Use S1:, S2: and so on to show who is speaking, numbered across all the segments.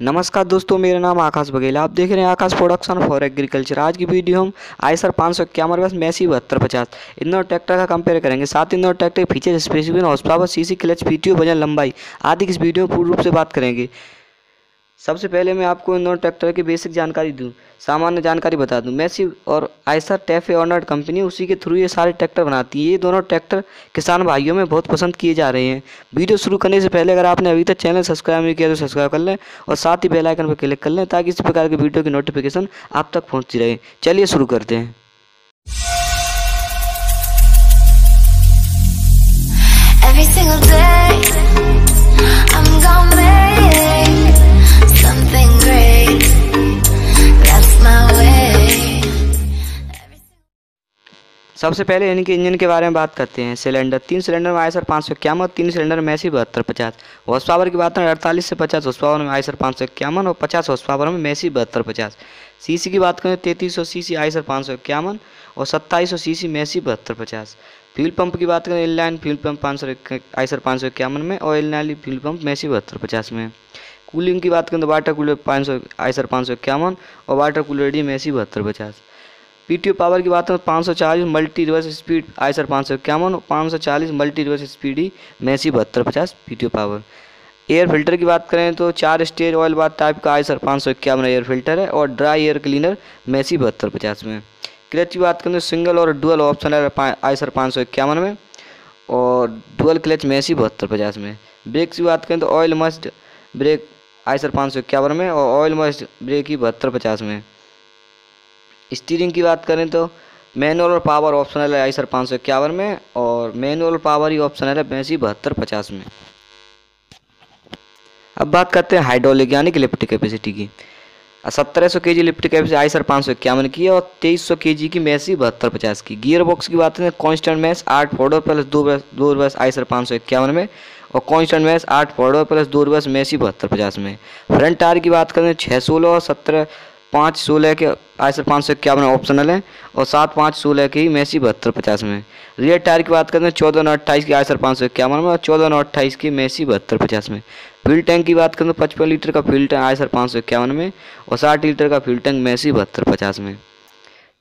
S1: नमस्कार दोस्तों, मेरा नाम आकाश बघेल। आप देख रहे हैं आकाश प्रोडक्शन फॉर एग्रीकल्चर आज की वीडियो हम आई सर पाँच सौ इक्यावन बस मैसी बहत्तर पचास। इंदौर ट्रैक्टर का कंपेयर करेंगे। साथ Indore tractor feature specific horsepower C C clutch PTO वज़न, लंबाई आदि इस वीडियो में पूर्ण रूप से बात करेंगे। सबसे पहले मैं आपको इन दोनों ट्रैक्टर की बेसिक जानकारी दूँ सामान्य जानकारी बता दूँ। मैसी और आयसर टैफे ऑनर्ड कंपनी उसी के थ्रू ये सारे ट्रैक्टर बनाती है। ये दोनों ट्रैक्टर किसान भाइयों में बहुत पसंद किए जा रहे हैं। वीडियो शुरू करने से पहले अगर आपने अभी तक चैनल सब्सक्राइब नहीं किया तो सब्सक्राइब कर लें और साथ ही बेल आइकन पर क्लिक कर लें ताकि इस प्रकार की वीडियो की नोटिफिकेशन आप तक पहुँचती रहे। चलिए शुरू करते हैं। Every single day, सबसे पहले इनके इंजन के बारे में बात करते हैं। सिलेंडर, तीन सिलेंडर में आयसर पाँच सौ इक्यावन, तीन सिलेंडर में मैसी बहत्तर पचास। हॉर्स पावर की बात करें, अड़तालीस से पचास हॉर्स पावर में आयसर पाँच सौ इक्यावन और पचास हॉर्स पावर में मैसी बहत्तर पचास। सीसी की बात करें, तैंतीस सौ सी सी आयसर पाँच सौ इक्यावन और सत्ताईस सौ सी सी मैसी बहत्तर पचास। फ्यूल पंप की बात करें इनलाइन फ्यूल पंप पाँच सौ आयसर पाँच सौ इक्यावन में और इनलाइन फ्यूल पंप मैसी बहत्तर पचास में। कूलिंग की बात करें तो वाटर कूलर पाँच सौ, आयसर पाँच सौ इक्यावन और वाटर कूलर डी मैसी बहत्तर पचास। पीटीओ पावर की बात करें पाँच सौ चालीस मल्टी रिवर्स स्पीड आई सर पाँच सौ इक्यावन, पाँच सौ चालीस मल्टी रिवर्स स्पीड ही मैसी बहत्तर पचास पीटीओ पावर। एयर फ़िल्टर की बात करें तो चार स्टेज ऑयल बात टाइप का आई सर पाँच सौ इक्यावन एयर फ़िल्टर है, और ड्राई एयर क्लीनर, मैसी बहत्तर पचास में। क्लच की बात करें तो सिंगल और डुअल ऑप्शन है आई सर पाँच सौ इक्यावन में, और डुअल क्लच मैसी बहत्तर पचास में। ब्रेक की बात करें तो ऑयल मस्ट ब्रेक आई सर पाँच सौ इक्यावन में, और ऑयल मस्ट ब्रेक ही बहत्तर पचास में। स्टीयरिंग की बात करें तो मैनुअल और पावर ऑप्शनल है आई सर पाँच सौ इक्यावन में और मैनुअल पावर ही ऑप्शनल है बैसी बहत्तर, पचास में। अब बात करते हैं हाइड्रोलिक यानी कि लिफ्ट कैपेसिटी की। सत्रह सौ के जी लिफ्ट कैपेसिटी आई सर पाँच सौ इक्यावन की है और तेईस सौ के जी की मैसी बहत्तर, पचास की। गियर बॉक्स की बात करें, कॉन्स्टेंट मैस आठ फोर्डर प्लस दो बस दो बस आई सर पाँच सौ इक्यावन में और कॉन्स्टेंट मैस आठ फोर्डर प्लस दो बस मैसी बहत्तर, पचास में। फ्रंट टायर की बात करें छः सोलह और सत्रह पाँच सोलह के आयसर पाँच सौ इक्यावन ऑप्शनल है और सात पाँच सोलह की मैसी बहत्तर पचास में रियर टायर की बात करें तो चौदह नौ अट्ठाईस की आयसर पाँच सौ इक्यावन में और चौदह नौ अट्ठाईस की मैसी बहत्तर पचास में फ्यूल टैंक की बात करें तो पचपन लीटर का फ्यूल टैंक आयसर पाँच सौ इक्यावन में और साठ लीटर का फ्यूल टैंक मैसी बहत्तर पचास में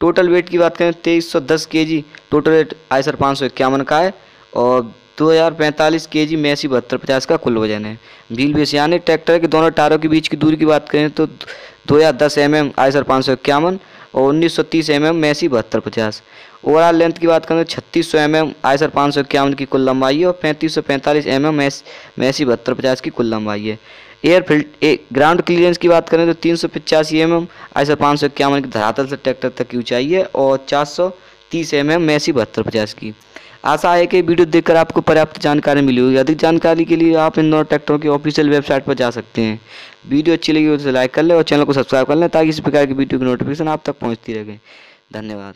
S1: टोटल वेट की बात करें तेईस सौ दस के जी टोटल वेट आयसर पाँच सौ इक्यावन का है और दो हज़ार पैंतालीस के जी मैसी बहत्तर, पचास का कुल वज़न है। व्हील बेस यानी ट्रैक्टर के दोनों टायरों के बीच की दूरी की बात करें तो दो हज़ार दस एम एम आई सर पाँच सौ इक्यावन और उन्नीस सौ तीस एम एम मैसी बहत्तर, पचास। ओवरऑल लेंथ की बात करें तो छत्तीस सौ एम एम आई सर पाँच सौ इक्यावन की कुल लंबाई है और पैंतीस सौ पैंतालीस एम एम मैसी बहत्तर, पचास की कुल लंबाई है। एयर फिल्ट ग्राउंड क्लियरेंस की बात करें तो तीन सौ पचासी एम एम आई सर पाँच सौ इक्यावन की धरातल से ट्रैक्टर तक की ऊंचाई है और चार सौ तीस एम एम मैसी बहत्तर, पचास की। आशा है कि वीडियो देखकर आपको पर्याप्त जानकारी मिली होगी। अधिक जानकारी के लिए आप इंदौर ट्रैक्टरों की ऑफिशियल वेबसाइट पर जा सकते हैं। वीडियो अच्छी लगी हो तो लाइक कर लें और चैनल को सब्सक्राइब कर लें ताकि इस प्रकार की वीडियो की नोटिफिकेशन आप तक पहुँचती रहे। धन्यवाद।